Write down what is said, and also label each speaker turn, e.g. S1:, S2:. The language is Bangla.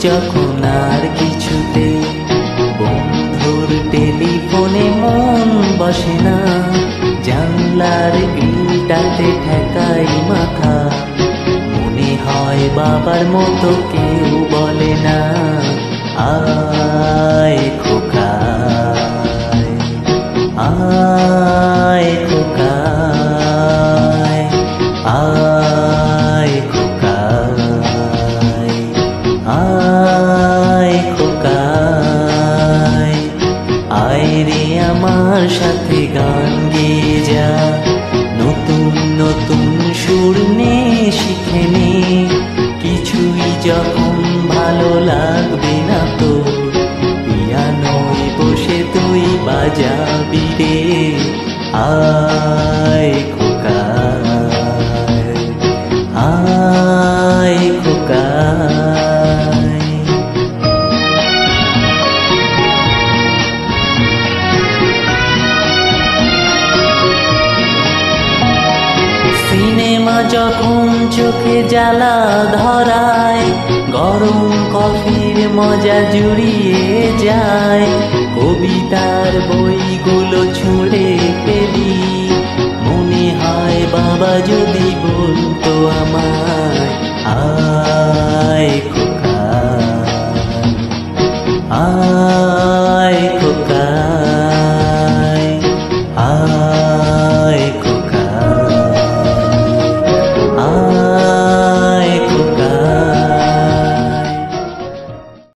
S1: যখন আর কিছুতে বন্ধুর টেলিফোনে মন বসে না, জানলার গ্রিলটাতে ঠেকাই মাথা, মনে হয় বাবার মতো কেউ বলে না আয় গান গিয়ে যা নতুন নতুন সুর নে শিখে নে। কিছুই যখন ভালো লাগবে না তো, পিয়ানোয় বসে তুই বাজাবি রে। আয় সিনেমা যখন চোখে জ্বালা ধরায়, গরম কফির মজা জুড়িয়ে যায়। কবিতার বইগুলো ছুঁড়ে ফেলি, মনে হয় বাবা যদি বলতো আমায়, আয় খোকা, আয়।